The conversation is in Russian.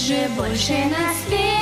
же больше на свете.